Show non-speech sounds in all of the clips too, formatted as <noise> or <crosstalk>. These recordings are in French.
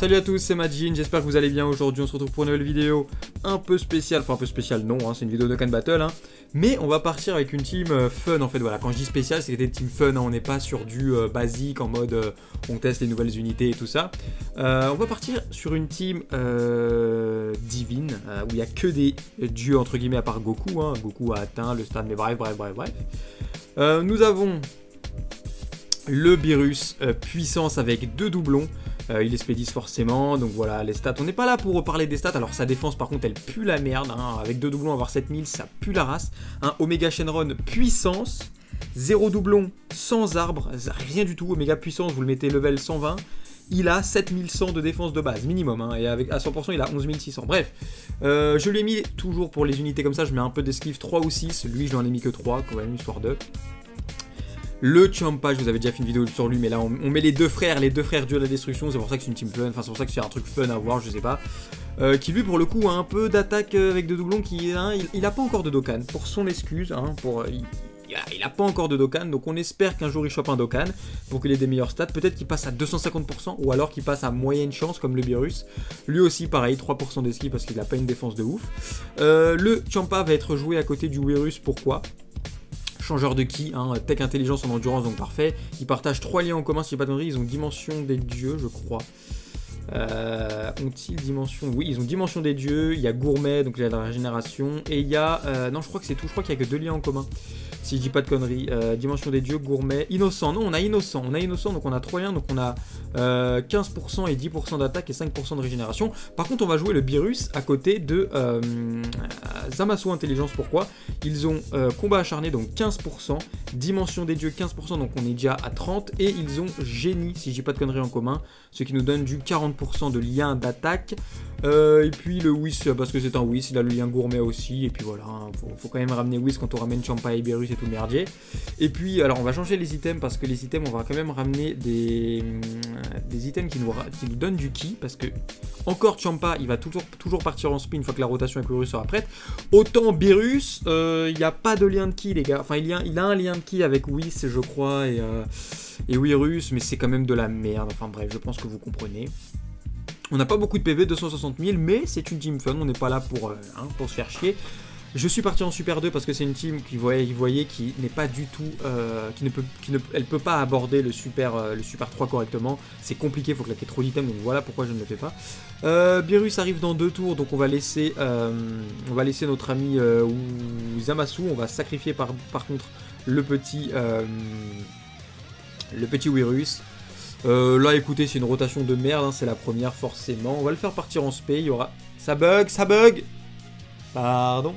Salut à tous, c'est Majin, j'espère que vous allez bien aujourd'hui, on se retrouve pour une nouvelle vidéo un peu spéciale, enfin un peu spéciale non, hein, c'est une vidéo de Can Battle, hein. mais on va partir avec une team euh, fun en fait, voilà, quand je dis spécial c'est une team fun, hein. on n'est pas sur du euh, basique en mode euh, on teste les nouvelles unités et tout ça, on va partir sur une team divine, où il n'y a que des dieux entre guillemets à part Goku, Goku a atteint le stade, mais bref, bref, bref, bref. nous avons le Virus puissance avec deux doublons, euh, il expédise forcément, donc voilà, les stats. On n'est pas là pour reparler des stats, alors sa défense par contre elle pue la merde, hein. avec deux doublons avoir 7000 ça pue la race. Un Omega Shenron puissance, 0 doublon sans arbre, rien du tout, Omega puissance vous le mettez level 120. Il a 7100 de défense de base, minimum, hein, et avec, à 100% il a 11600. Bref, euh, je lui ai mis toujours pour les unités comme ça, je mets un peu d'esquive 3 ou 6, lui je n'en ai mis que 3, quand même, histoire de... Le Champa, je vous avais déjà fait une vidéo sur lui, mais là on, met les deux frères, les deux frères dieu de la destruction, c'est pour ça que c'est une team fun, enfin c'est pour ça que c'est un truc fun à voir, je sais pas. Euh, qui lui pour le coup a un peu d'attaque euh, avec deux doublons, qui hein, il, a pas encore de Dokkan, pour son excuse, hein, pour... Il, il a pas encore de Dokkan, donc on espère qu'un jour il chope un Dokkan pour qu'il ait des meilleurs stats. Peut-être qu'il passe à 250% ou alors qu'il passe à moyenne chance comme le Virus. Lui aussi, pareil, 3% d'esquive parce qu'il a pas une défense de ouf. Euh, le Champa va être joué à côté du Virus, pourquoi? Changeur de ki, hein, tech intelligence en endurance, donc parfait. Ils partagent trois liens en commun, si j'ai pas de ils ont dimension des dieux, je crois. Euh, ont-ils dimension? Oui, ils ont dimension des dieux, il y a gourmet, donc il y a la régénération, et il y a... Euh, non, je crois que c'est tout, je crois qu'il y a que deux liens en commun si je dis pas de conneries. Euh, dimension des dieux, gourmet, innocent. Non, on a innocent. On a innocent, donc on a 3 liens, donc on a 15% euh, et 10% d'attaque et 5% de régénération. Par contre, on va jouer le Birus à côté de euh, Zamasu Intelligence. Pourquoi? Ils ont combat acharné, donc 15%. Dimension des dieux, 15%, donc on est déjà à 30. Et ils ont génie, si je dis pas de conneries en commun, ce qui nous donne du 40% de lien d'attaque. Et puis le Whis, parce que c'est un Whis, il a le lien gourmet aussi. Et puis voilà, hein, faut, quand même ramener Whis quand on ramène Champa et Birus et tout merdier. Et puis, alors on va changer les items parce que les items, on va quand même ramener des, des items qui nous, qui nous donnent du ki. Parce que, encore Champa, il va toujours, toujours partir en spin une fois que la rotation avec le sera prête. Autant Beerus, euh, il n'y a pas de lien de ki, les gars. Enfin, il, y a, il a un lien de ki avec Whis, je crois, et, euh, et Virus, mais c'est quand même de la merde. Enfin, bref, je pense que vous comprenez. On n'a pas beaucoup de PV, 260 000, mais c'est une team fun, on n'est pas là pour, euh, hein, pour se faire chier. Je suis parti en Super 2 parce que c'est une team qui voyait, voyait qui n'est pas du tout, euh, qui ne peut, qui pas aborder le Super, euh, le Super 3 correctement. C'est compliqué, il faut claquer trop d'items, donc voilà pourquoi je ne le fais pas. Euh, arrive dans deux tours, donc on va laisser, euh, notre ami Zamasu. On va sacrifier par, par contre le petit, le petit Virus. Là, écoutez, c'est une rotation de merde, hein, c'est la première forcément. On va le faire partir en spé, il y aura... Ça bug, ça bug Pardon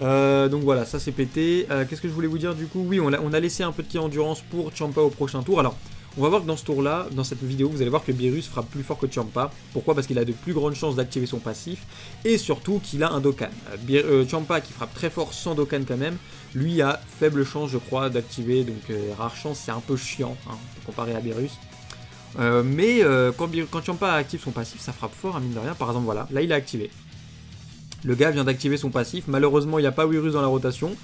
euh, donc voilà, ça c'est pété. Euh, qu'est-ce que je voulais vous dire du coup? Oui, on a, laissé un peu de endurance pour Champa au prochain tour. Alors, on va voir que dans ce tour-là, dans cette vidéo, vous allez voir que Beerus frappe plus fort que Champa. Pourquoi? Parce qu'il a de plus grandes chances d'activer son passif. Et surtout qu'il a un Dokkan. Euh, Champa qui frappe très fort sans Dokkan quand même, lui a faible chance je crois d'activer. Donc rare chance, c'est un peu chiant hein, comparé à Beerus. Mais quand, quand Champa active son passif, ça frappe fort, à mine de rien. Par exemple, voilà, là il a activé. Le gars vient d'activer son passif. Malheureusement, il n'y a pas Virus dans la rotation.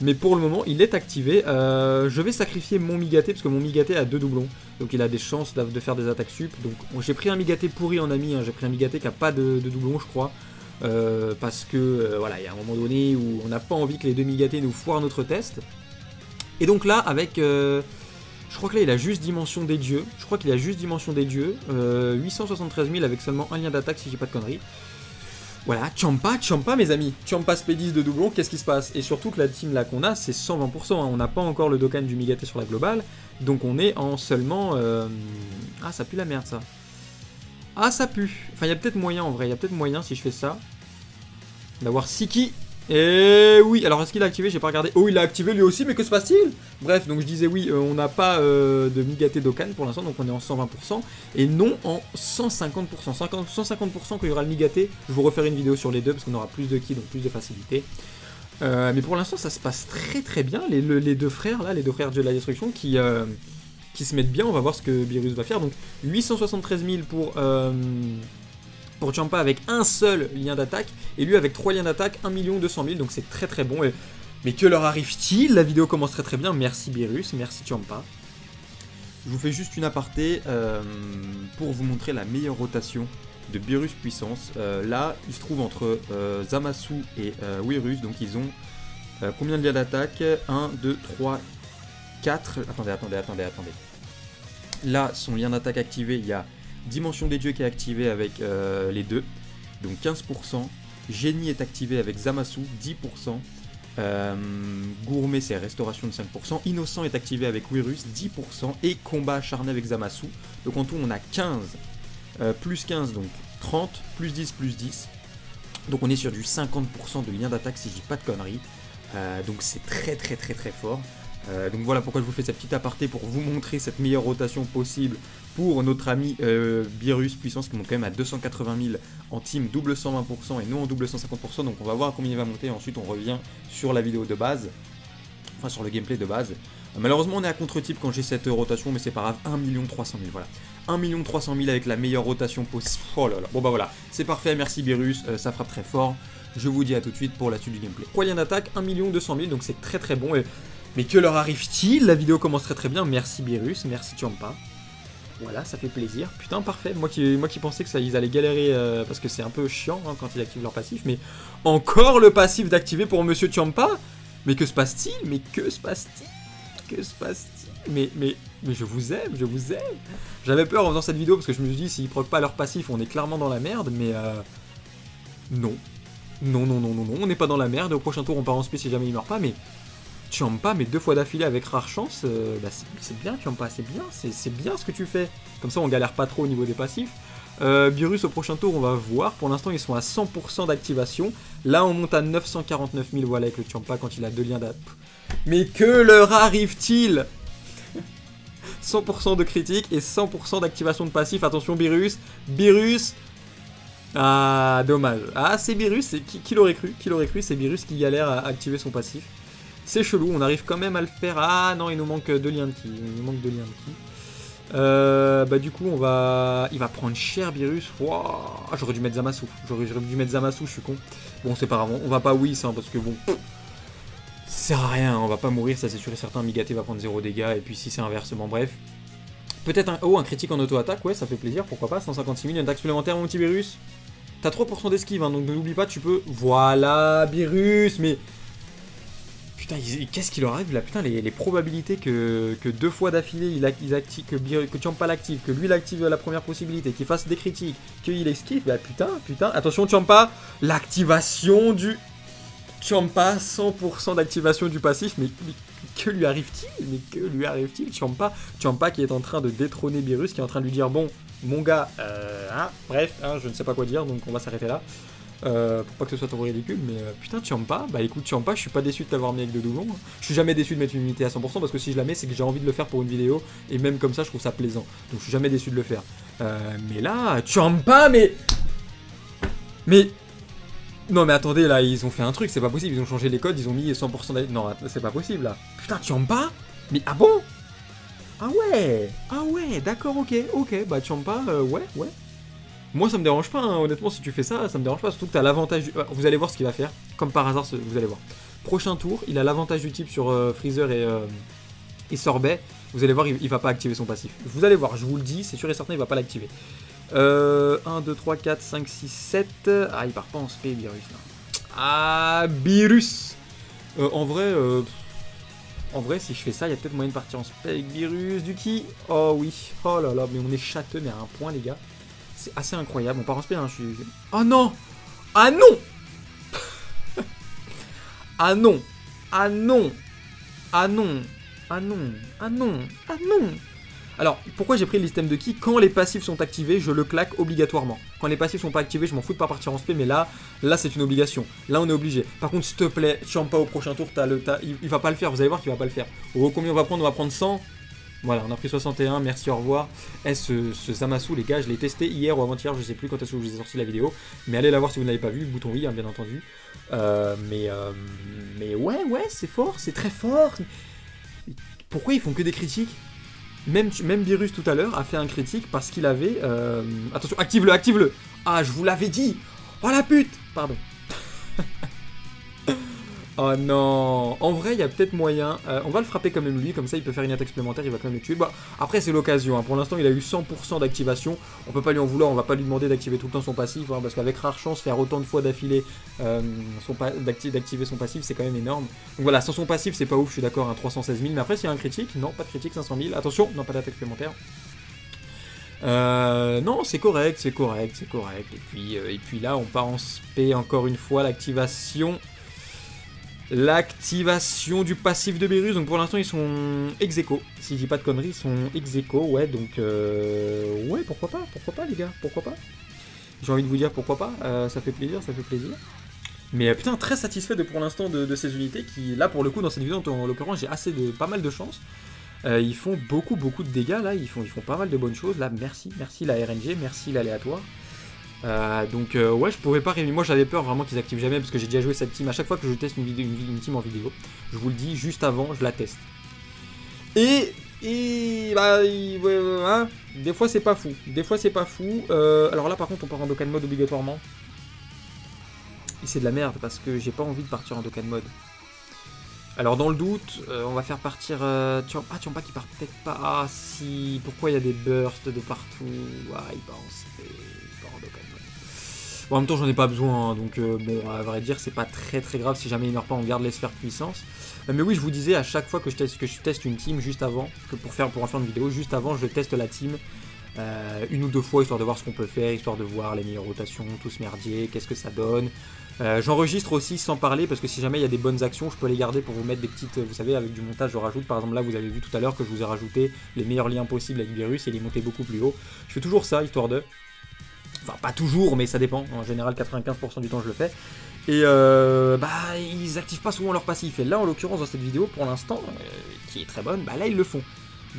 Mais pour le moment, il est activé. Euh, je vais sacrifier mon Migaté parce que mon Migaté a deux doublons. Donc il a des chances de faire des attaques sup. Donc j'ai pris un Migaté pourri en ami. Hein. J'ai pris un Migaté qui n'a pas de, doublons, je crois. Euh, parce que euh, voilà, il y a un moment donné où on n'a pas envie que les deux Migaté nous foirent notre test. Et donc là, avec. Je crois que là, il a juste Dimension des Dieux. Je crois qu'il a juste Dimension des Dieux. 873 000 avec seulement un lien d'attaque si j'ai pas de conneries. Voilà, Champa, Champa mes amis. Champa Spédis de doublon, qu'est-ce qui se passe? Et surtout que la team là qu'on a, c'est 120%. Hein. On n'a pas encore le Dokkan du Migaté sur la globale. Donc on est en seulement... Euh, ah, ça pue la merde ça. Ah, ça pue. Enfin, il y a peut-être moyen en vrai. Il y a peut-être moyen si je fais ça. D'avoir Siki et oui, alors est-ce qu'il a activé? J'ai pas regardé. Oh, il a activé lui aussi, mais que se passe-t-il? Bref, donc je disais oui, euh, on n'a pas euh, de Migaté Dokkan pour l'instant, donc on est en 120%, et non en 150%. 50, 150% quand il y aura le Migaté, je vous referai une vidéo sur les deux, parce qu'on aura plus de ki, donc plus de facilité. Euh, mais pour l'instant, ça se passe très très bien, les, les, deux frères, là, les deux frères de la destruction, qui, qui se mettent bien, on va voir ce que Virus va faire. Donc 873 000 pour pour Champa avec un seul lien d'attaque, et lui avec trois liens d'attaque, 1 200 000, donc c'est très très bon. Mais que leur arrive-t-il? La vidéo commence très très bien, merci Beerus, merci Champa. je vous fais juste une aparté euh, pour vous montrer la meilleure rotation de Beerus puissance. Euh, là, il se trouve entre euh, Zamasu et Wirus, donc ils ont combien de liens d'attaque? 1, 2, 3, 4. Attendez, attendez, attendez, attendez. Là, son lien d'attaque activé, il y a Dimension des dieux qui est activé avec les deux, donc 15%. Génie est activé avec Zamasu, 10%. Euh, gourmet, c'est restauration de 5%. Innocent est activé avec Wirus, 10%. Et combat acharné avec Zamasu. Donc en tout, on a 15. Euh, plus 15, donc 30. Plus 10, plus 10. Donc on est sur du 50% de lien d'attaque si je dis pas de conneries. Euh, donc c'est très très très très fort. donc voilà pourquoi je vous fais cette petite aparté pour vous montrer cette meilleure rotation possible pour notre ami euh, Virus Puissance qui monte quand même à 280 000 en team double 120% et non en double 150%. Donc on va voir combien il va monter. Ensuite on revient sur la vidéo de base, enfin sur le gameplay de base. Euh, malheureusement on est à contre-type quand j'ai cette rotation mais c'est pas grave, 1 300 000 voilà. 1 300 000 avec la meilleure rotation possible. Oh là là, bon bah voilà, c'est parfait, merci Virus, euh, ça frappe très fort. Je vous dis à tout de suite pour la suite du gameplay. Poilien d'attaque, 1 200 000, donc c'est très très bon. Et... Mais que leur arrive-t-il? La vidéo commence très très bien, merci Virus, merci Champa. Voilà, ça fait plaisir. Putain, parfait. Moi qui, pensais que ça, ils allaient galérer euh, parce que c'est un peu chiant hein, quand ils activent leur passif. Mais encore le passif d'activer pour Monsieur Champa Mais que se passe-t-il? Mais que se passe-t-il? Que se passe-t-il? Mais, mais, mais je vous aime, je vous aime. J'avais peur en faisant cette vidéo parce que je me suis dit, s'ils proc pas leur passif, on est clairement dans la merde. Mais euh, non. Non, non, non, non, non. On n'est pas dans la merde. Au prochain tour, on part en space si jamais il meurt pas. Mais pas mais deux fois d'affilée avec rare chance, euh, bah c'est bien pas c'est bien, c'est bien ce que tu fais. Comme ça on galère pas trop au niveau des passifs. Euh, Virus au prochain tour on va voir, pour l'instant ils sont à 100% d'activation. Là on monte à 949 000 voilà avec le Champa quand il a deux liens d'app. Mais que leur arrive-t-il 100% de critique et 100% d'activation de passif. Attention Virus, Virus. Ah dommage. Ah c'est Virus, qui, qui l'aurait cru? Qui l'aurait cru? C'est Virus qui galère à activer son passif. C'est chelou, on arrive quand même à le faire. Ah non, il nous manque deux liens de ki. Il nous manque deux liens de ki. Euh, bah du coup on va... Il va prendre cher Virus. Ah, j'aurais dû mettre Zamasu. J'aurais dû mettre Zamasu, je suis con. Bon c'est pas grave, on va pas Whis hein, parce que bon... Ça sert à rien, on va pas mourir, ça c'est sûr et certain. Migaté va prendre 0 dégâts et puis si c'est inversement, bref. Peut-être un... Oh, un critique en auto-attaque, ouais, ça fait plaisir, pourquoi pas. 156 000, une attaque supplémentaire, mon petit Virus. T'as 3% d'esquive, hein, donc n'oublie pas, tu peux... Voilà, Virus, mais... Qu'est-ce qui leur arrive là Putain, les, probabilités que, deux fois d'affilée, il, que, que Champa l'active, que lui l'active la première possibilité, qu'il fasse des critiques, qu'il esquive, bah putain, putain. Attention, Champa, l'activation du. Champa, 100% d'activation du passif, mais, que lui arrive-t-il Mais que lui arrive-t-il Champa, Champa qui est en train de détrôner Virus, qui est en train de lui dire Bon, mon gars, euh, hein, bref, hein, je ne sais pas quoi dire, donc on va s'arrêter là. Euh, pour pas que ce soit trop ridicule, mais euh, putain, Champa, bah écoute, Champa, je suis pas déçu de t'avoir mis avec de doublons. Je suis jamais déçu de mettre une unité à 100% parce que si je la mets, c'est que j'ai envie de le faire pour une vidéo, et même comme ça, je trouve ça plaisant. Donc je suis jamais déçu de le faire. Euh, mais là, Champa, mais. Mais. Non, mais attendez, là, ils ont fait un truc, c'est pas possible, ils ont changé les codes, ils ont mis 100% Non, c'est pas possible là. Putain, Champa Mais ah bon? Ah ouais Ah ouais, d'accord, ok, ok, bah Champa, ouais, ouais. Moi, ça me dérange pas, hein. honnêtement, si tu fais ça, ça me dérange pas. Surtout que t'as l'avantage. Du... Vous allez voir ce qu'il va faire. Comme par hasard, vous allez voir. Prochain tour, il a l'avantage du type sur euh, Freezer et, euh, et Sorbet. Vous allez voir, il, va pas activer son passif. Vous allez voir, je vous le dis, c'est sûr et certain, il va pas l'activer. Euh, 1, 2, 3, 4, 5, 6, 7. Ah, il part pas en spé, Virus. Ah, Virus euh, En vrai, en vrai, si je fais ça, il y a peut-être moyen de partir en spé avec Virus. Du qui? Oh oui. Oh là là, mais on est châteux, mais à un point, les gars. C'est assez incroyable. On part en spé, hein, je suis... Oh non! Ah non! Ah non! <laughs> Ah non! Ah non! Ah non! Ah non! Ah non! Alors, pourquoi j'ai pris le système de qui? Quand les passifs sont activés, je le claque obligatoirement. Quand les passifs sont pas activés, je m'en fous de pas partir en spé, mais là, là c'est une obligation. Là, on est obligé. Par contre, s'il te plaît, pas au prochain tour, il, il, va pas le faire, vous allez voir qu'il va pas le faire. Oh, combien on va prendre? On va prendre 100 voilà, on a pris 61, merci, au revoir. Et ce, ce Zamasu, les gars, je l'ai testé hier ou avant-hier, je sais plus quand est-ce que je vous ai sorti la vidéo. Mais allez la voir si vous ne l'avez pas vu, bouton oui, hein, bien entendu. Euh, mais, euh, mais ouais, ouais, c'est fort, c'est très fort. Pourquoi ils font que des critiques? Même, même Virus tout à l'heure a fait un critique parce qu'il avait... Euh, attention, active-le, active-le Ah, je vous l'avais dit Oh la pute Pardon. <laughs> Oh non En vrai, il y a peut-être moyen. Euh, on va le frapper quand même lui, comme ça il peut faire une attaque supplémentaire, il va quand même le tuer. Après, c'est l'occasion. hein. Pour l'instant, il a eu 100% d'activation. On peut pas lui en vouloir, on va pas lui demander d'activer tout le temps son passif, hein, parce qu'avec rare chance, faire autant de fois d'affilée euh, d'activer son passif, c'est quand même énorme. Donc voilà, sans son passif, c'est pas ouf, je suis d'accord, un 316 000. Mais après, s'il y a un critique, non, pas de critique, 500 000. Attention, non, pas d'attaque supplémentaire. Euh, non, c'est correct, c'est correct, c'est correct. Et puis, et puis là, on part en spé encore une fois, l'activation. L'activation du passif de Beerus. Donc pour l'instant, ils sont ex aequo. Si je dis pas de conneries, ils sont ex aequo, ouais. Donc, euh, ouais, pourquoi pas, pourquoi pas, les gars, pourquoi pas. J'ai envie de vous dire pourquoi pas, euh, ça fait plaisir, ça fait plaisir. Mais euh, putain, très satisfait de pour l'instant de, de ces unités qui, là pour le coup, dans cette vidéo, en l'occurrence, j'ai assez de pas mal de chance. Euh, ils font beaucoup beaucoup de dégâts là, ils font, ils font pas mal de bonnes choses là, merci, merci la RNG, merci l'aléatoire. Euh, donc euh, ouais je pourrais pas réunir, moi j'avais peur vraiment qu'ils activent jamais parce que j'ai déjà joué cette team, à chaque fois que je teste une, vidéo, une, une team en vidéo, je vous le dis juste avant, je la teste. Et, et bah hein, des fois c'est pas fou, des fois c'est pas fou. Euh, alors là par contre on part en Dokkan mode obligatoirement. Et c'est de la merde parce que j'ai pas envie de partir en Dokkan mode. Alors dans le doute, euh, on va faire partir... Ah, Tiampa qui part peut-être pas. Ah si, pourquoi il y a des bursts de partout? Ah, il part Bon, en même temps, j'en ai pas besoin, hein, donc euh, bon, à vrai dire, c'est pas très très grave. Si jamais il meurt pas, on garde les sphères puissance. Euh, mais oui, je vous disais, à chaque fois que je teste, une team, juste avant, que pour faire pour en faire une vidéo, juste avant, je teste la team. euh, une ou deux fois histoire de voir ce qu'on peut faire, histoire de voir les meilleures rotations, tout ce merdier, qu'est-ce que ça donne. J'enregistre aussi sans parler parce que si jamais il y a des bonnes actions, je peux les garder pour vous mettre des petites. Vous savez, avec du montage, je rajoute. Par exemple, là, vous avez vu tout à l'heure que je vous ai rajouté les meilleurs liens possibles avec Virus et les monter beaucoup plus haut. Je fais toujours ça, histoire de. Enfin, pas toujours, mais ça dépend. En général, 95% du temps, je le fais. Et euh, bah, ils activent pas souvent leur passif. Et là, en l'occurrence, dans cette vidéo, pour l'instant, euh, qui est très bonne, bah là, ils le font.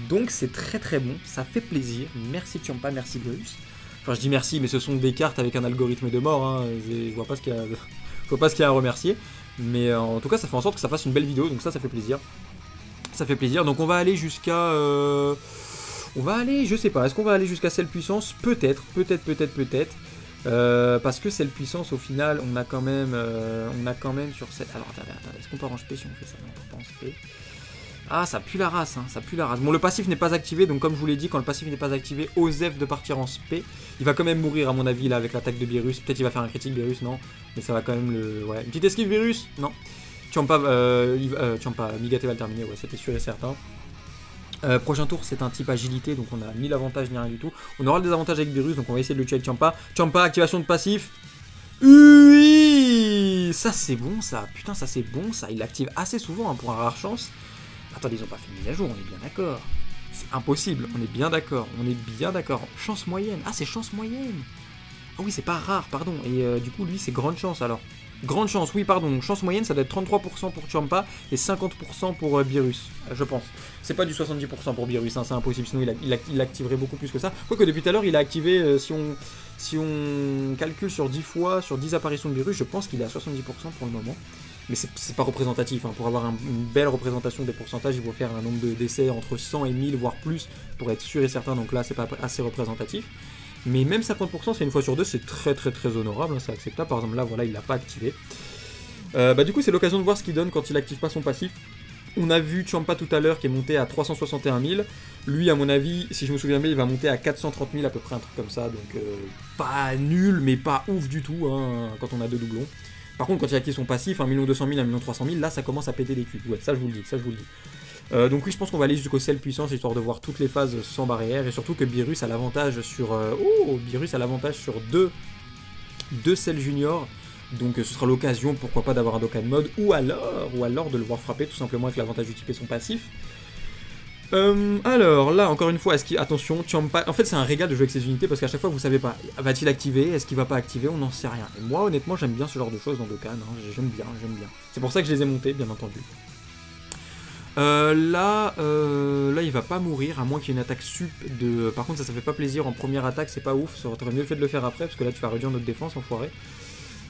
Donc, c'est très très bon. Ça fait plaisir. Merci Tiampa, merci Virus. Enfin, je dis merci, mais ce sont des cartes avec un algorithme de mort. Hein. Je vois pas ce qu'il y a, <laughs> ce qu'il y a à remercier. Mais euh, en tout cas, ça fait en sorte que ça fasse une belle vidéo. Donc ça, ça fait plaisir. Ça fait plaisir. Donc on va aller jusqu'à. Euh, On va aller, je sais pas. Est-ce qu'on va aller jusqu'à celle puissance Peut-être, peut-être, peut-être, peut-être. Euh, parce que celle puissance, au final, on a quand même, euh, on a quand même sur cette. Alors attendez, attendez. Est-ce qu'on part en spé si on fait ça? Non, on part pas en. Ah, ça pue la race, hein, ça pue la race. Bon, le passif n'est pas activé, donc comme je vous l'ai dit, quand le passif n'est pas activé, Osef de partir en spé. Il va quand même mourir, à mon avis, là, avec l'attaque de Virus. Peut-être il va faire un critique Virus, non Mais ça va quand même le. Ouais. Une petite esquive Virus Non. Champa, euh, il va- euh, Champa, Migate va le terminer, ouais, c'était sûr et certain. Euh, prochain tour, c'est un type agilité, donc on a ni l'avantage ni rien du tout. On aura le désavantage avec Virus, donc on va essayer de le tuer avec Champa. Champa, activation de passif. Oui Ça c'est bon ça, putain ça c'est bon ça, il l'active assez souvent hein, pour un rare chance. Attendez, ils ont pas fait une mise à jour, on est bien d'accord. C'est impossible, on est bien d'accord, on est bien d'accord. Chance moyenne, ah c'est chance moyenne Ah oui c'est pas rare, pardon, et euh, du coup lui c'est grande chance alors. Grande chance, oui pardon, chance moyenne ça doit être 33% pour Champa et 50% pour euh, Beerus, je pense. C'est pas du 70% pour Beerus, hein, c'est impossible, sinon il, a- il, a- il activerait beaucoup plus que ça. Quoique depuis tout à l'heure il a activé, euh, si on, si on calcule sur 10 fois, sur 10 apparitions de virus, je pense qu'il est à 70% pour le moment. Mais c'est pas représentatif. hein. Pour avoir un- une belle représentation des pourcentages, il faut faire un nombre de décès entre 100 et 1000, voire plus, pour être sûr et certain. Donc là, c'est pas assez représentatif. Mais même 50%, c'est une fois sur deux, c'est très très très honorable, hein, c'est acceptable. Par exemple, là, voilà, il l'a pas activé. Euh, bah, du coup, c'est l'occasion de voir ce qu'il donne quand il active pas son passif. On a vu Champa tout à l'heure qui est monté à 361 000. Lui, à mon avis, si je me souviens bien, il va monter à 430 000 à peu près, un truc comme ça. Donc, euh, pas nul, mais pas ouf du tout hein, quand on a deux doublons. Par contre, quand il active son passif, 1 200 000, 1 300 000, là, ça commence à péter les culs. Ouais, ça, je vous le dis, ça, je vous le dis. Euh, donc oui, je pense qu'on va aller jusqu'au sel puissance, histoire de voir toutes les phases sans barrière, et surtout que Beerus a l'avantage sur... euh, Oh, Beerus a l'avantage sur deux, deux sels juniors, donc euh, ce sera l'occasion, pourquoi pas, d'avoir un Dokkan mode, ou alors, ou alors de le voir frapper tout simplement avec l'avantage du type et son passif. Alors là, encore une fois, attention. En fait, c'est un régal de jouer avec ces unités parce qu'à chaque fois, vous savez pas, va-t-il activer Est-ce qu'il va pas activer On n'en sait rien. Et moi, honnêtement, j'aime bien ce genre de choses dans Dokkan. hein. J'aime bien, j'aime bien. C'est pour ça que je les ai montés, bien entendu. Euh, là, euh, là, il va pas mourir à moins qu'il y ait une attaque sup de. Par contre, ça, ça fait pas plaisir en première attaque, c'est pas ouf. Ça aurait mieux fait de le faire après parce que là, tu vas réduire notre défense, enfoiré.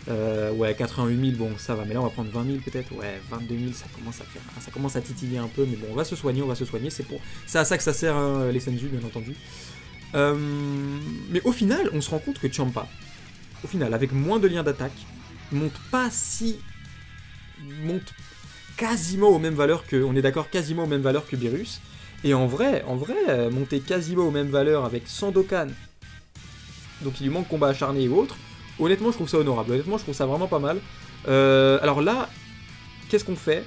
Euh, ouais, 88 000, bon, ça va, mais là on va prendre 20 000 peut-être. Ouais, 22 000, ça commence à faire, ça commence à titiller un peu, mais bon, on va se soigner, on va se soigner. C'est pour, à ça que ça sert hein, les Senzu, bien entendu. Mais au final, on se rend compte que Champa, au final, avec moins de liens d'attaque, monte pas si monte quasiment aux mêmes valeurs que, on est d'accord, quasiment aux mêmes valeurs que Beerus. Et en vrai, en vrai, euh, monter quasiment aux mêmes valeurs avec Sandokan, donc il lui manque combat acharné et autres, honnêtement je trouve ça honorable, honnêtement je trouve ça vraiment pas mal. Euh, alors là, qu'est-ce qu'on fait?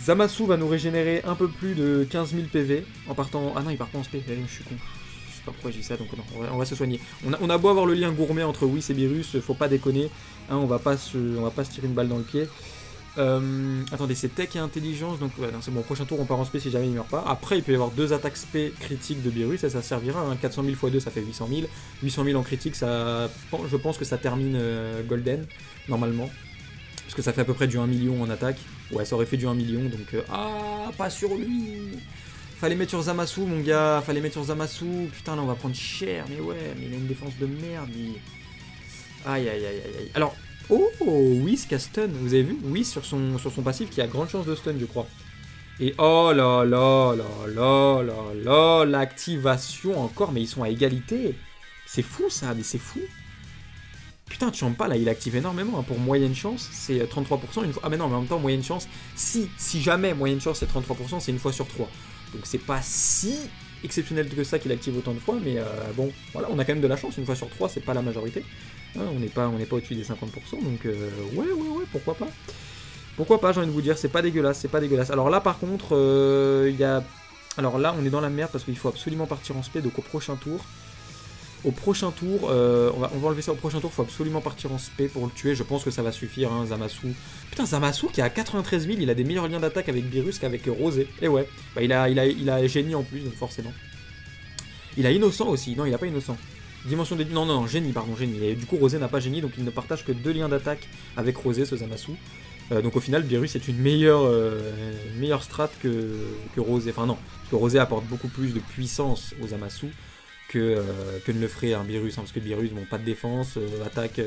Zamasu va nous régénérer un peu plus de 15 000 PV en partant... Ah non, il part pas en SP, je suis con. Je sais pas pourquoi j'ai ça, donc on va, se soigner. On a, beau avoir le lien gourmet entre Whis et Virus, faut pas déconner, hein, on, va on va pas se tirer une balle dans le pied. Euh, attendez, c'est tech et intelligence, donc c'est bon, prochain tour on part en spé si jamais il meurt pas. Après, il peut y avoir deux attaques spé critiques de Beerus, et ça servira. Hein. 400 000 x 2, ça fait 800 000. 800 000 en critique, ça, je pense que ça termine euh, Golden, normalement. Parce que ça fait à peu près du 1 million en attaque. Ouais, ça aurait fait du 1 million, donc... Euh, ah, pas sur lui Fallait mettre sur Zamasu, mon gars, fallait mettre sur Zamasu. Putain, là, on va prendre cher, mais ouais, mais il a une défense de merde. Aïe, aïe, aïe, aïe, aïe. Alors, Oh, Whis qui a stun, vous avez vu Whis sur son, passif qui a grande chance de stun, je crois. Et oh là là là là là là, l'activation encore, mais ils sont à égalité. C'est fou ça, mais c'est fou. Putain, Champa là, il active énormément. Hein. Pour moyenne chance, c'est 33% une fois. Ah, mais non, mais en même temps, moyenne chance, si, si jamais moyenne chance c'est 33%, c'est une fois sur 3. Donc c'est pas si exceptionnel que ça qu'il active autant de fois, mais euh, bon, voilà, on a quand même de la chance, une fois sur 3, c'est pas la majorité. Hein, on n'est pas, pas au-dessus des 50%, donc euh, ouais, ouais, ouais, pourquoi pas. Pourquoi pas, j'ai envie de vous dire, c'est pas dégueulasse, c'est pas dégueulasse. Alors là, par contre, euh, il y a... Alors là, on est dans la merde parce qu'il faut absolument partir en spé, donc au prochain tour... Au prochain tour, euh, on, va, on, va, enlever ça au prochain tour, il faut absolument partir en spé pour le tuer, je pense que ça va suffire, hein, Zamasu. Putain, Zamasu qui a 93 000, il a des meilleurs liens d'attaque avec Virus qu'avec Rosé. Et ouais, bah, il, a, il, a, il a génie en plus, donc forcément. Il a innocent aussi, non, il a pas innocent. Dimension des... Non, non, non, génie, pardon, génie. Et du coup, Rosé n'a pas génie, donc il ne partage que deux liens d'attaque avec Rosé, ce Zamasu. Euh, donc au final, Beerus est une meilleure, euh, meilleure strat que, Rosé. Enfin non, parce que Rosé apporte beaucoup plus de puissance aux Zamasu que, euh, que ne le ferait un Beerus. Hein, parce que Beerus, bon, pas de défense, attaque,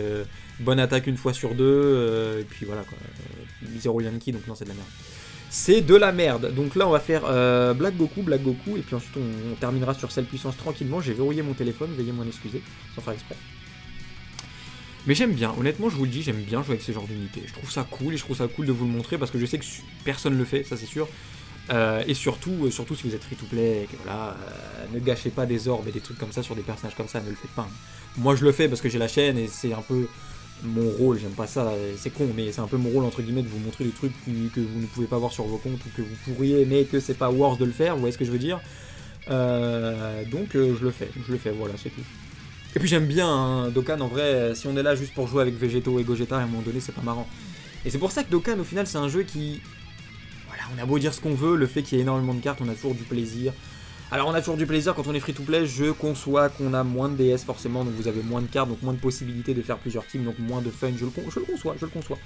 bonne attaque une fois sur deux, et puis voilà quoi. zéro Yankee, donc non, c'est de la merde. C'est de la merde. Donc là, on va faire euh, Black Goku, Black Goku, et puis ensuite on, terminera sur celle puissance tranquillement. J'ai verrouillé mon téléphone, veuillez m'en excuser, sans faire exprès. Mais j'aime bien, honnêtement, je vous le dis, j'aime bien jouer avec ce genre d'unité. Je trouve ça cool et je trouve ça cool de vous le montrer parce que je sais que personne le fait, ça c'est sûr. Euh, et surtout, euh, surtout si vous êtes free to play, voilà, ne gâchez pas des orbes et des trucs comme ça sur des personnages comme ça, ne le faites pas. Hein. Moi je le fais parce que j'ai la chaîne et c'est un peu mon rôle, j'aime pas ça, c'est con, mais c'est un peu mon rôle entre guillemets de vous montrer des trucs que, vous ne pouvez pas voir sur vos comptes ou que vous pourriez, mais que c'est pas worth de le faire, vous voyez ce que je veux dire euh, Donc euh, je le fais, je le fais, voilà, c'est tout. Et puis j'aime bien hein, en vrai, si on est là juste pour jouer avec Végéto et Gogeta, à un moment donné, c'est pas marrant. Et c'est pour ça que Dokkan, au final, c'est un jeu qui... Voilà, on a beau dire ce qu'on veut, le fait qu'il y ait énormément de cartes, on a toujours du plaisir. Alors on a toujours du plaisir quand on est free to play, je conçois qu'on a moins de DS forcément, donc vous avez moins de cartes, donc moins de possibilités de faire plusieurs teams, donc moins de fun, je le, je le conçois, je le conçois.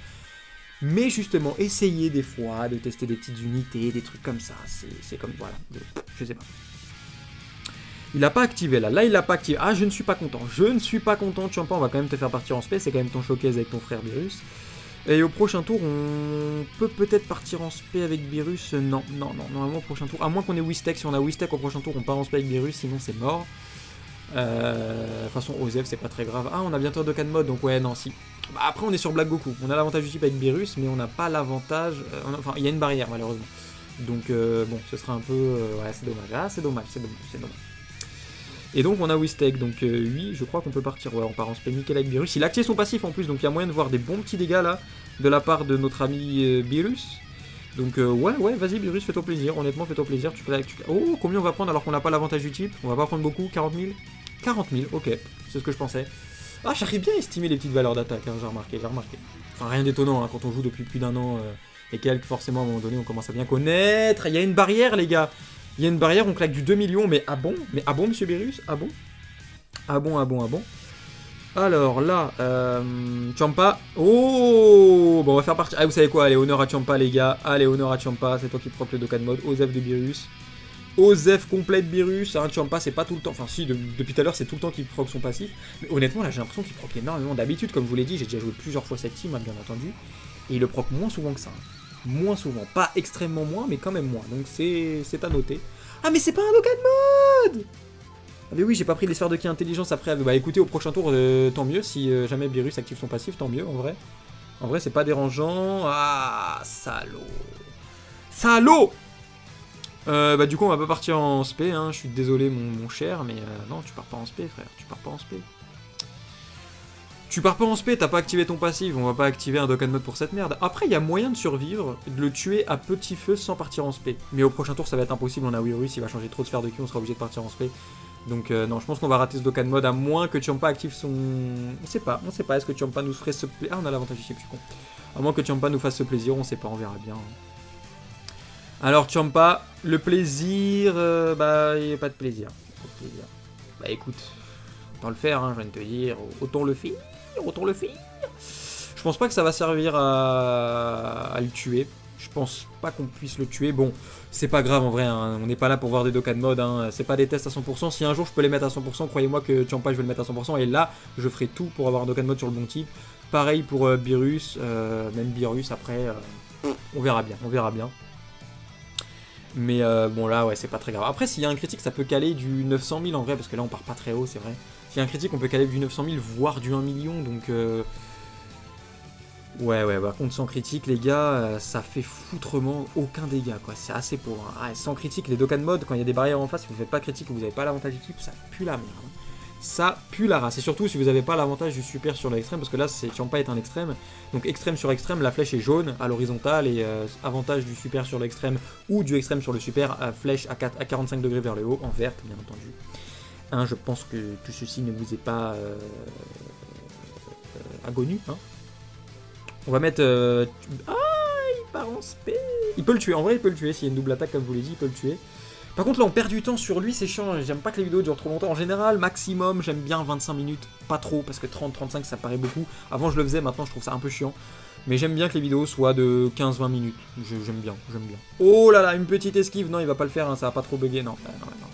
Mais justement, essayez des fois de tester des petites unités, des trucs comme ça, c'est comme, voilà, je sais pas. Il n'a pas activé là, là il l'a pas activé. Ah je ne suis pas content, je ne suis pas content, Champa, on va quand même te faire partir en space, c'est quand même ton showcase avec ton frère Virus. Et au prochain tour, on peut peut-être partir en spé avec Virus. Non, non, non, normalement au prochain tour. À moins qu'on ait Wistek. Si on a Wistek au prochain tour, on part en spé avec Virus, sinon c'est mort. Euh, de toute façon, Osef, c'est pas très grave. Ah, on a bientôt Dokkan mode, donc ouais, non, si. Bah, après, on est sur Black Goku. On a l'avantage du type avec Virus, mais on n'a pas l'avantage. Euh, enfin, il y a une barrière, malheureusement. Donc, euh, bon, ce sera un peu. ouais, c'est dommage. Ah, c'est dommage, c'est dommage, c'est dommage. Et donc on a Wistek, donc euh, oui, je crois qu'on peut partir. Ouais, on part en nickel avec Virus. Il a activé son passif en plus, donc il y a moyen de voir des bons petits dégâts là, de la part de notre ami Virus. Euh, donc euh, ouais, ouais, vas-y Virus, fais-toi plaisir, honnêtement, fais-toi plaisir. Tu, tu... Oh, combien on va prendre alors qu'on n'a pas l'avantage du type On va pas prendre beaucoup, 40 000 40 000, ok, c'est ce que je pensais. Ah, j'arrive bien à estimer les petites valeurs d'attaque, hein, j'ai remarqué, j'ai remarqué. Enfin, rien d'étonnant, hein, quand on joue depuis plus d'un an et quelques, forcément, à un moment donné, on commence à bien connaître. Il y a une barrière, les gars il y a une barrière, on claque du 2 millions, mais ah bon? Mais ah bon, monsieur Berus Ah bon? Ah bon, ah bon, ah bon? Alors là, euh, Champa. Oh Bon, on va faire partie. Ah, vous savez quoi? Allez, honneur à Champa, les gars. Allez, honneur à Champa. C'est toi qui proc le Dokkan mode. Osef de Beerus. Osef complète Beerus. Hein, Champa, c'est pas tout le temps. Enfin, si, depuis tout à l'heure, c'est tout le temps qu'il proc son passif. Mais honnêtement, là, j'ai l'impression qu'il proc énormément. D'habitude, comme je vous l'ai dit, j'ai déjà joué plusieurs fois cette team, hein, bien entendu. Et il le proc moins souvent que ça. Hein moins souvent. Pas extrêmement moins, mais quand même moins. Donc c'est à noter. Ah, mais c'est pas un Dokkan mode Ah, mais oui, j'ai pas pris les sphères de qui intelligence après. Bah écoutez, au prochain tour, euh, tant mieux. Si euh, jamais Beerus active son passif, tant mieux en vrai. En vrai, c'est pas dérangeant. Ah, salaud. Salaud euh, bah du coup on va pas partir en spé, hein. je suis désolé mon, cher, mais non tu pars pas en spé frère, tu pars pas en spé. Tu pars pas en spé, t'as pas activé ton passif, on va pas activer un Dokkan mode pour cette merde. Après il y a moyen de survivre, de le tuer à petit feu sans partir en spé. Mais au prochain tour ça va être impossible, on a Virus, il va changer trop de sphère de cul, on sera obligé de partir en spé. Donc euh, non, je pense qu'on va rater ce Dokkan mode à moins que Champa active son... On sait pas, on sait pas, est-ce que Champa nous ferait ce plaisir... Ah on a l'avantage ici, je suis con. À moins que Champa nous fasse ce plaisir, on sait pas, on verra bien. Alors Champa, le plaisir, euh, bah il n'y a pas de plaisir. Bah écoute, autant le faire, hein, je viens de te dire, autant le faire, autant le faire. Je pense pas que ça va servir à, le tuer. Je pense pas qu'on puisse le tuer. Bon, c'est pas grave en vrai, hein. on n'est pas là pour voir des Dokkan mode, hein. c'est pas des tests à 100%. Si un jour je peux les mettre à 100%, croyez-moi que Champa je vais le mettre à 100%. Et là, je ferai tout pour avoir un Dokkan mode sur le bon type. Pareil pour euh, Beerus, euh, même Beerus après, on verra bien, on verra bien. Mais euh, bon là ouais c'est pas très grave. Après s'il y a un critique ça peut caler du 900 000 en vrai parce que là on part pas très haut c'est vrai. A un critique on peut caler du 900 000 voire du 1 million donc... Euh... Ouais ouais par contre sans critique les gars euh, ça fait foutrement aucun dégât quoi. C'est assez pauvre. Hein. sans critique les Dokkan mode quand il y a des barrières en face si vous faites pas critique et vous avez pas l'avantage type ça pue la merde. Hein ça pue la race. Et surtout si vous n'avez pas l'avantage du super sur l'extrême, parce que là, c'est Champa est un extrême. Donc extrême sur extrême, la flèche est jaune à l'horizontale, et euh, avantage du super sur l'extrême ou du extrême sur le super, à flèche à, 4, à 45 degrés vers le haut, en verte, bien entendu. Hein, je pense que tout ceci ne vous est pas euh, euh inconnu. Hein. On va mettre... Euh, ah, il part en spé Il peut le tuer, en vrai il peut le tuer, s'il y a une double attaque comme vous l'ai dit, il peut le tuer. Par contre là on perd du temps sur lui, c'est chiant, j'aime pas que les vidéos durent trop longtemps. En général, maximum, j'aime bien 25 minutes, pas trop, parce que 30-35 ça paraît beaucoup. Avant je le faisais, maintenant je trouve ça un peu chiant. Mais j'aime bien que les vidéos soient de 15-20 minutes. J'aime bien, j'aime bien. Oh là là, une petite esquive, non il va pas le faire, hein, ça va pas trop bugger, non. non, non.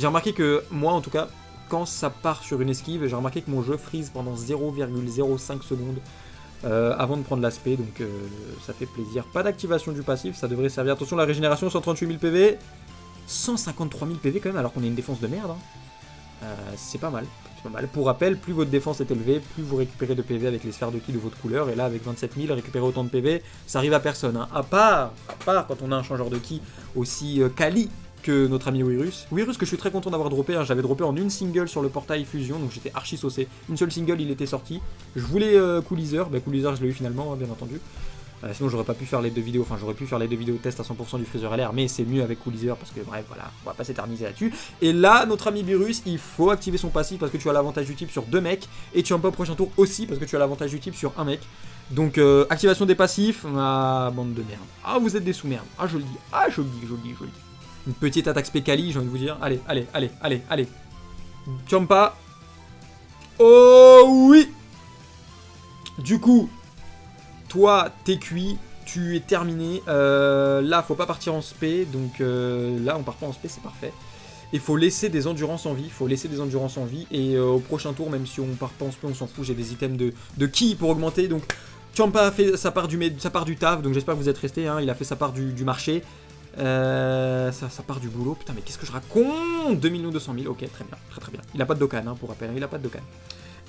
J'ai remarqué que, moi en tout cas, quand ça part sur une esquive, j'ai remarqué que mon jeu freeze pendant 0,05 secondes. Euh, avant de prendre l'aspect, donc euh, ça fait plaisir. Pas d'activation du passif, ça devrait servir. Attention, la régénération, 138 000 PV. 153 000 PV quand même, alors qu'on a une défense de merde. Hein. Euh, c'est pas mal. Pas mal. Pour rappel, plus votre défense est élevée, plus vous récupérez de PV avec les sphères de ki de votre couleur. Et là, avec 27 000, récupérer autant de PV, ça arrive à personne. Hein. À part, à part quand on a un changeur de ki aussi quali que notre ami Wirus. Wirus que je suis très content d'avoir droppé, hein. j'avais droppé en une single sur le portail Fusion, donc j'étais archi saucé. Une seule single, il était sorti. Je voulais euh, Coolizer, bah Coolizer je l'ai eu finalement, bien entendu. Euh, sinon j'aurais pas pu faire les deux vidéos, enfin j'aurais pu faire les deux vidéos test à 100% du Freezer LR, mais c'est mieux avec Coolizer parce que bref voilà, on va pas s'éterniser là-dessus. Et là, notre ami Virus, il faut activer son passif parce que tu as l'avantage du type sur deux mecs, et tu as un peu au prochain tour aussi parce que tu as l'avantage du type sur un mec. Donc euh, activation des passifs, ah bande de merde. Ah vous êtes des sous-merdes, ah je le dis, ah je le dis, je le dis, je le dis. Une petite attaque spécali, j'ai envie de vous dire. Allez, allez, allez, allez, allez. Champa. Oh oui Du coup, toi, t'es cuit, tu es terminé. Euh, là, faut pas partir en spé, donc euh, là, on part pas en spé, c'est parfait. Il faut laisser des endurances en vie, il faut laisser des endurances en vie, et euh, au prochain tour, même si on part pas en spé, on s'en fout, j'ai des items de, de ki pour augmenter, donc Champa a fait sa part du, sa part du taf, donc j'espère que vous êtes restés, hein, il a fait sa part du, marché. Ça, part du boulot, putain mais qu'est-ce que je raconte 2 200 000, ok très bien, très très bien. Il a pas de Dokkan hein, pour rappel, il a pas de Dokkan.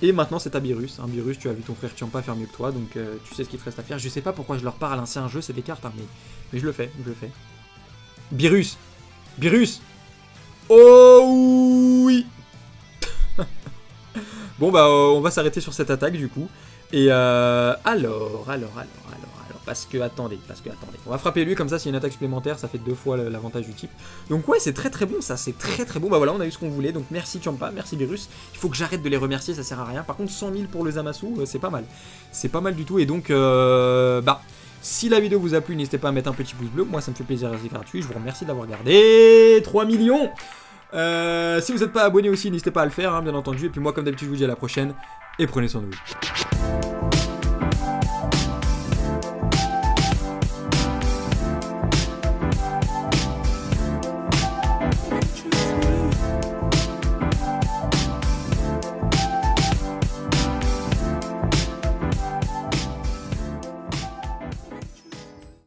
Et maintenant c'est un virus. Un virus, tu as vu ton frère Tiampa faire mieux que toi, donc euh, tu sais ce qu'il te reste à faire. Je sais pas pourquoi je leur pars à l'ancien jeu, c'est des cartes, hein, mais, je le fais, je le fais. Virus Virus Oh oui <laughs> Bon bah euh, on va s'arrêter sur cette attaque du coup. Et euh, alors, alors, alors, alors, parce que, attendez, parce que, attendez. On va frapper lui, comme ça, s'il y a une attaque supplémentaire, ça fait deux fois l'avantage du type. Donc ouais, c'est très très bon, ça, c'est très très bon. Bah voilà, on a eu ce qu'on voulait, donc merci Champa, merci Virus. Il faut que j'arrête de les remercier, ça sert à rien. Par contre, 100 000 pour le Zamasu, euh, c'est pas mal. C'est pas mal du tout, et donc, euh, bah... Si la vidéo vous a plu, n'hésitez pas à mettre un petit pouce bleu. Moi, ça me fait plaisir à gratuit. Je vous remercie d'avoir regardé. 3 millions euh, Si vous n'êtes pas abonné aussi, n'hésitez pas à le faire, hein, bien entendu. Et puis moi, comme d'habitude, je vous dis à la prochaine. Et prenez soin de vous.